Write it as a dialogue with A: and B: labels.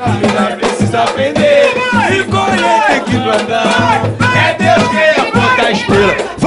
A: A vida precisa aprender e colher tem que plantar. É Deus quem aponta é a estrela.